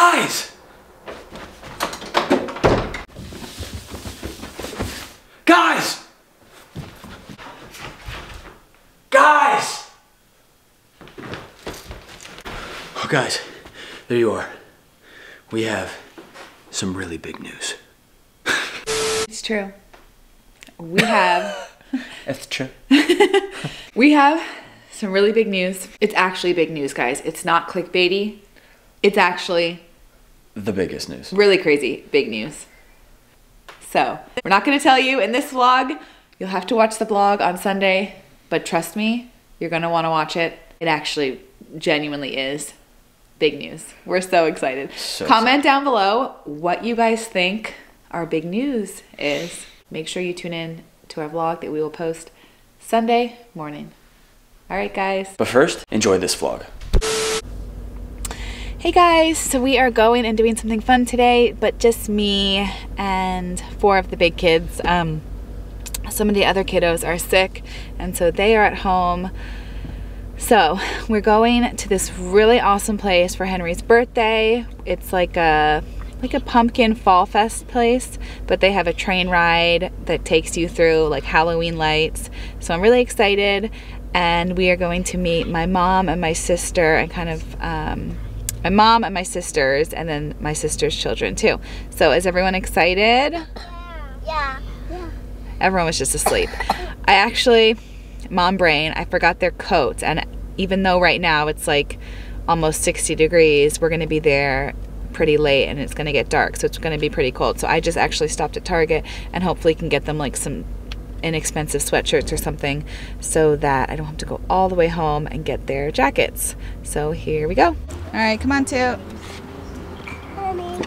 Guys! Guys! Guys! Oh, guys, there you are. We have some really big news. It's true. We have That's true. we have some really big news. It's actually big news, guys. It's not clickbaity. It's actually The biggest news. really crazy big news. So, we're not going to tell you in this vlog. You'll have to watch the vlog on Sunday, but trust me, you're going to want to watch it. It actually genuinely is big news. We're so excited. So Comment down below what you guys think our big news is. Make sure you tune in to our vlog that we will post Sunday morning. All right, guys. But first, enjoy this vlog. Hey guys, so we are going and doing something fun today, but just me and four of the big kids. Um, some of the other kiddos are sick, and so they are at home. So we're going to this really awesome place for Henry's birthday. It's like a like a pumpkin fall fest place, but they have a train ride that takes you through like Halloween lights. So I'm really excited, and we are going to meet my mom and my sister and kind of um, my mom and my sisters, and then my sister's children too. So is everyone excited? Yeah. yeah. Everyone was just asleep. I actually, mom brain, I forgot their coats. And even though right now it's like almost 60 degrees, we're going to be there pretty late and it's going to get dark. So it's going to be pretty cold. So I just actually stopped at Target and hopefully can get them like some inexpensive sweatshirts or something so that I don't have to go all the way home and get their jackets. So here we go. All right, come on, Toot. Honey.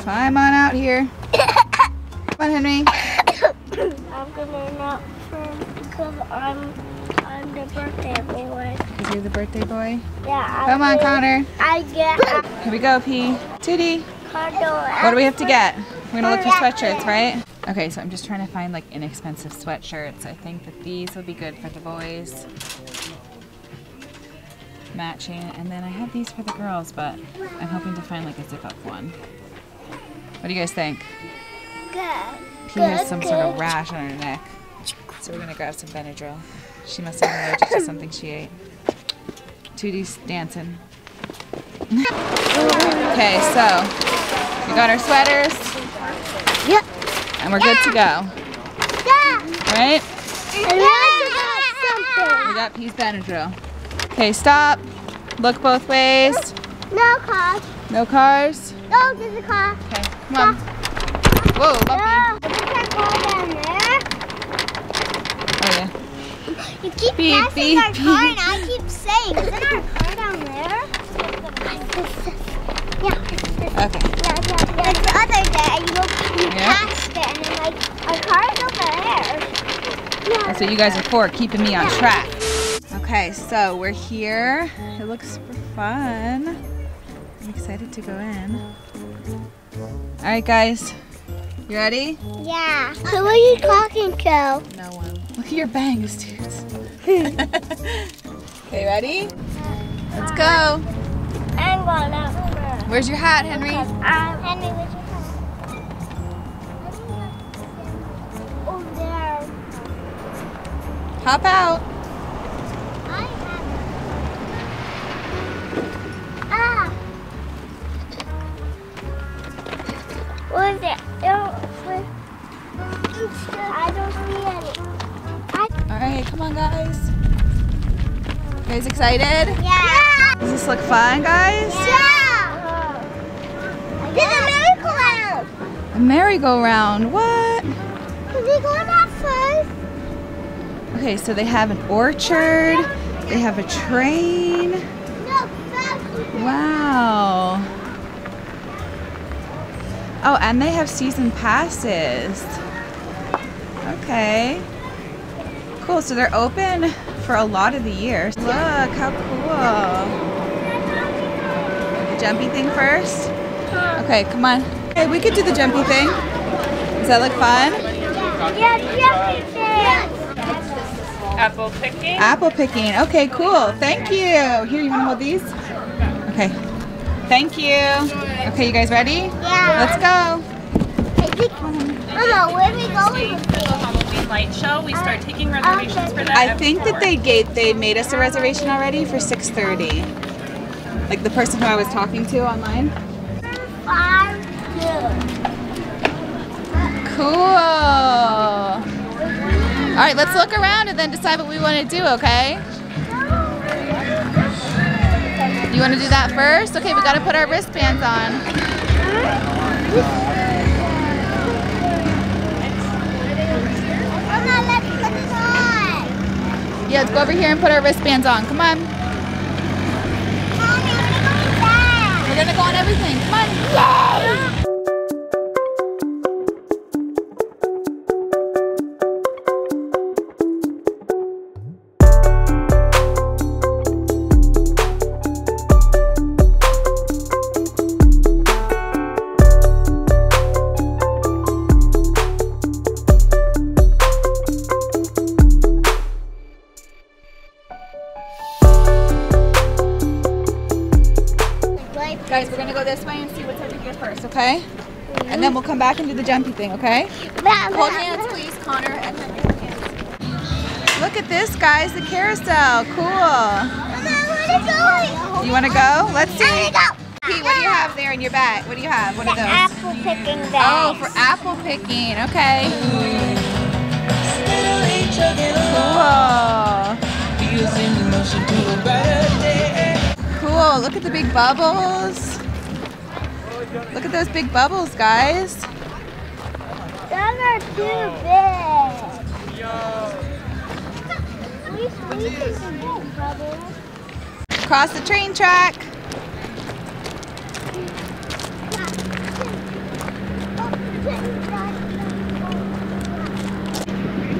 Climb on out here. Come on, Henry. I'm gonna not firm because I'm I'm the birthday boy. Is you the birthday boy? Yeah. I Come on, Connor. I get Here we go, P. Tootie. condo. What do we have to get? We're gonna look for sweatshirts, right? Okay, so I'm just trying to find like inexpensive sweatshirts. I think that these will be good for the boys. Matching, and then I have these for the girls, but I'm hoping to find like a zip up one. What do you guys think? Good. P has Good, some sort of rash on her neck, so we're gonna grab some Benadryl. She must have been allergic to something she ate. Tootie's dancing. okay, so we got our sweaters. Yep. And we're good to go, Yeah. right? We got something. We got P's Benadryl. Okay, stop. Look both ways. No cars. No cars. No, there's a car. Okay, come on. Whoa, No, bumpy. a car down there. Oh yeah. You keep Beep, passing beep, our car, and I keep saying, isn't our car down there? Yeah. Okay. Yeah, yeah, yeah. Like the other day, you you Yeah. It, and then like our car is over there. Yeah. That's what you guys are for, keeping me on track. Okay, so we're here. It looks super fun. I'm excited to go in. All right, guys. You ready? Yeah. Who are you talking to? No one. Look at your bangs, dudes. okay, ready? Let's go. I'm going out. Where's your hat, Henry? I'm Henry, Hop out. I have it. Ah. What is it? I don't see any. All right, come on, guys. You guys excited? yeah. Does this look fun, guys? Yeah. There's a merry-go-round. A merry-go-round. What? Okay, so they have an orchard. They have a train. Wow. Oh, and they have season passes. Okay. Cool, so they're open for a lot of the year. Look, how cool. The jumpy thing first? Okay, come on. Okay, we could do the jumpy thing. Does that look fun? Yeah, yeah, yeah. Apple picking. Apple picking. Okay, cool. Thank you. Here, you want to hold these? Okay. Thank you. Okay, you guys ready? Yeah. Let's go. I think, Mama, where are we going? the Halloween light show. We start taking uh, reservations for that. I think that they gave they made us a reservation already for 6:30. Like the person who I was talking to online. Five, two. Cool. All right, let's look around and then decide what we want to do, okay? You want to do that first? Okay, we got to put our wristbands on. Mama, let's put it on. Yeah, let's go over here and put our wristbands on. Come on. Mommy, we're going back. We're going to go on everything. Come on. Guys, we're going to go this way and see what's over here first, okay? And then we'll come back and do the jumpy thing, okay? Hold hands, please, Connor. And then hold hands. Look at this, guys, the carousel. Cool. Mama, where are we going? You want to go? Let's see. I wanna go. Pete, what do you have there in your bag? What do you have? What are The those? apple picking Oh, for apple picking. Okay. Cool. Cool. Look at the big bubbles. Look at those big bubbles, guys. Those are too big. We squeeze the big bubbles. Cross the train track.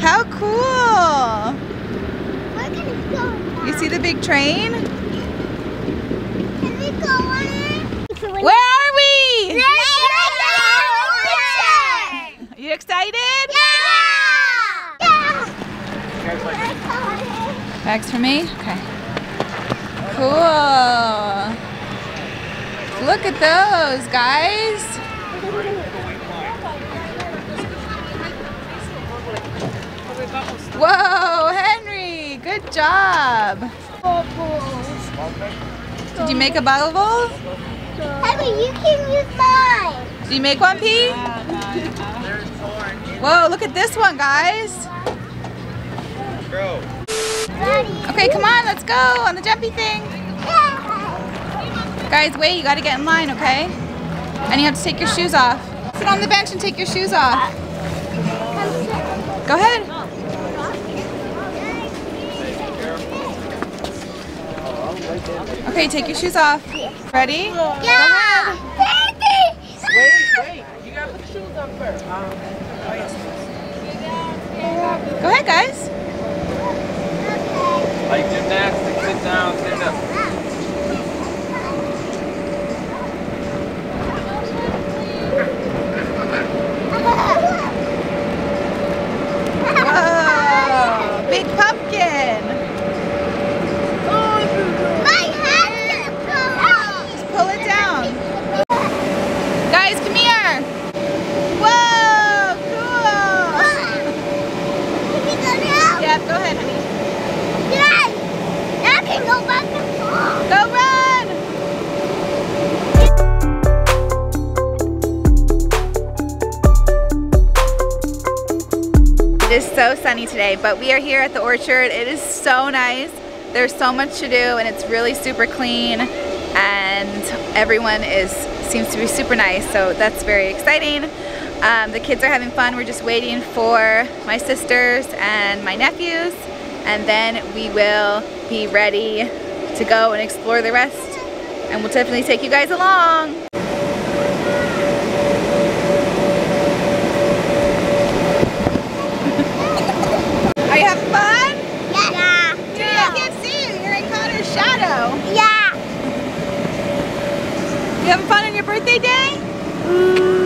How cool. We're gonna go. You see the big train? Can we go on it? Where are we? Yeah! You excited? Yeah! Bags for me? Okay. Cool. Look at those, guys. Whoa, Henry, good job. Did you make a bubble? Henry, you can use mine. Did you make one, Pete? Whoa, look at this one, guys. Okay, come on, let's go on the jumpy thing. Guys, wait, you gotta get in line, okay? And you have to take your shoes off. Sit on the bench and take your shoes off. Uh, go ahead. Okay, take your shoes off. Ready? Yeah. Daddy. Go ahead, guys. Like gymnastics, sit down, so sunny today, but we are here at the orchard. It is so nice. There's so much to do and it's really super clean and everyone is seems to be super nice, so that's very exciting. Um, the kids are having fun. We're just waiting for my sisters and my nephews and then we will be ready to go and explore the rest and we'll definitely take you guys along. Are you having fun? Yeah. Dude, I can't see you. You're in Connor's shadow. Yeah. You having fun on your birthday day?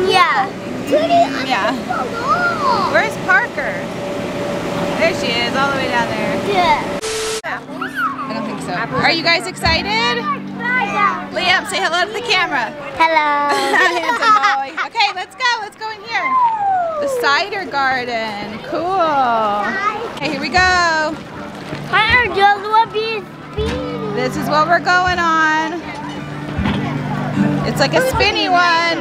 Yeah. Tootie, I'm Yeah. so Where's Parker? There she is, all the way down there. Yeah. I don't think so. Are you guys excited? Liam, say hello to the camera. Hello. Okay, let's go. Let's go in here. The cider garden. Cool. Okay, here we go. Hunter just will be speeding. This is what we're going on. It's like a spinny one.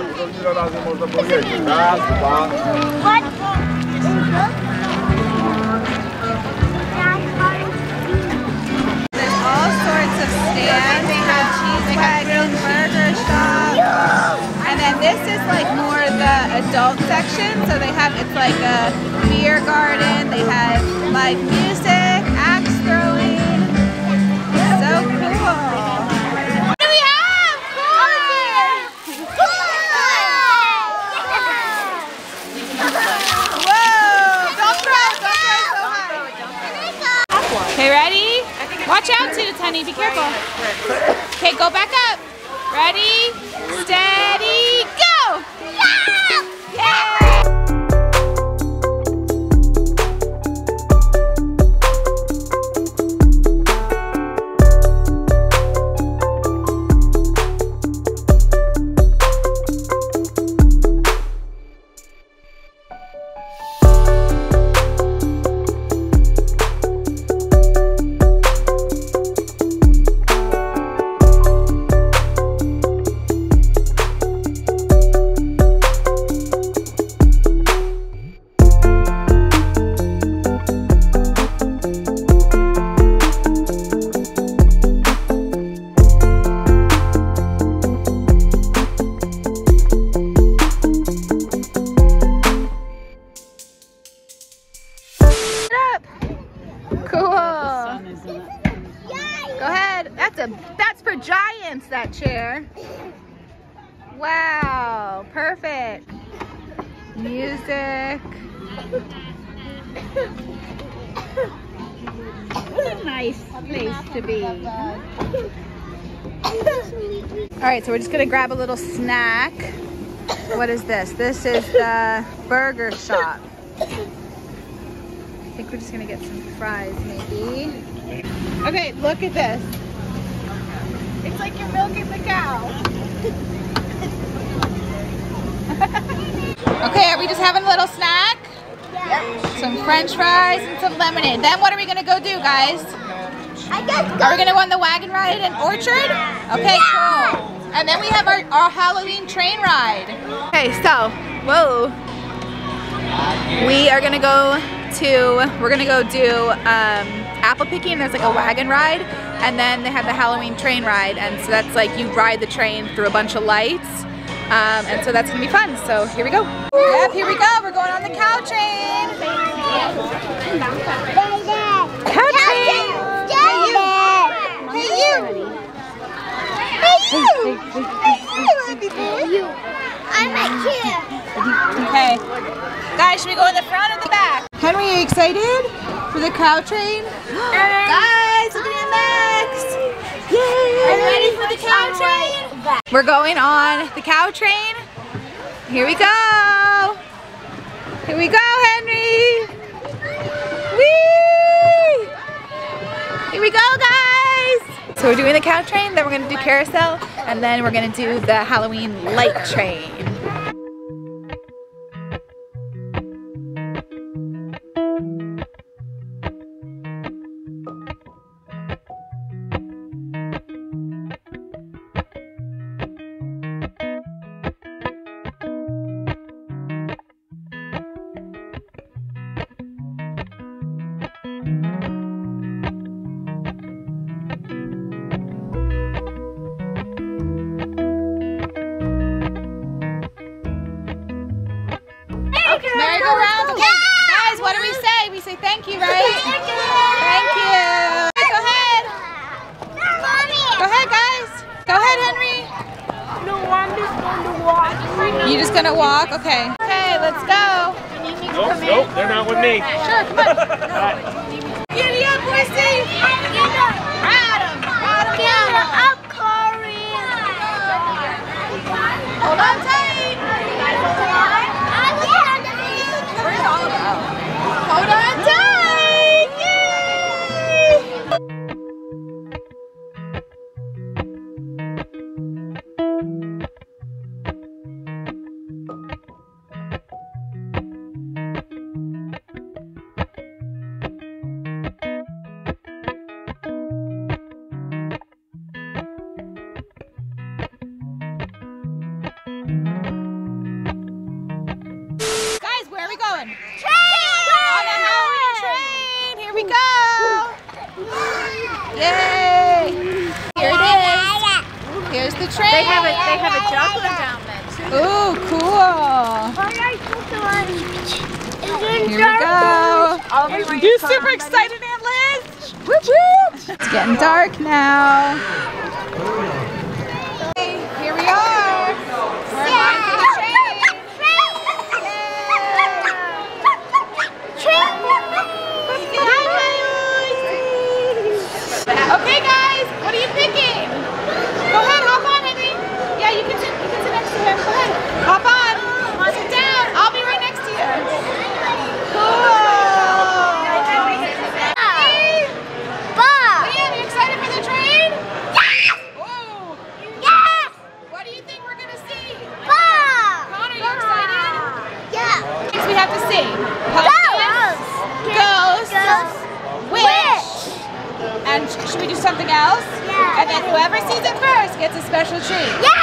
There's all sorts of stands. This is like more the adult section. So they have, it's like a beer garden. They have live music, That's a that's for giants that chair. Wow, perfect. Music. What a nice place to be. All right, so we're just gonna grab a little snack. What is this? This is the burger shop. I think we're just gonna get some fries maybe. Okay, look at this. Like you're milking the cow. okay, are we just having a little snack? Some french fries and some lemonade. Then what are we gonna go do, guys? I guess Are we gonna go on the wagon ride in Orchard? Okay, cool. And then we have our, our Halloween train ride. Okay, so, whoa. We are gonna go to, we're gonna go do um, apple picking. There's like a wagon ride. And then they have the Halloween train ride. And so that's like you ride the train through a bunch of lights. Um, and so that's gonna be fun. So here we go. Yep, here we go. We're going on the cow train. Cow train. Hey you. Hey you. Hey you. I'm a kid. Okay. Guys, should we go in the front or the back? Henry, are you excited for the cow train? Guys, look at Max. Yay. I'm ready for the cow train. We're going on the cow train. Here we go. Here we go, Henry. Whee! Here we go, guys. So we're doing the cow train, then we're gonna do carousel, and then we're gonna do the Halloween light train. With me. Sure, come on. Here we go. You super excited, Aunt Liz? Whoop whoop. It's getting dark now. else. Yeah. And then whoever sees it first gets a special treat. Yeah!